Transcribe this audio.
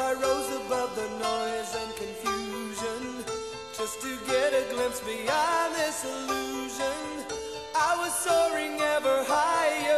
I rose above the noise and confusion. Just to get a glimpse beyond this illusion. I was soaring ever higher.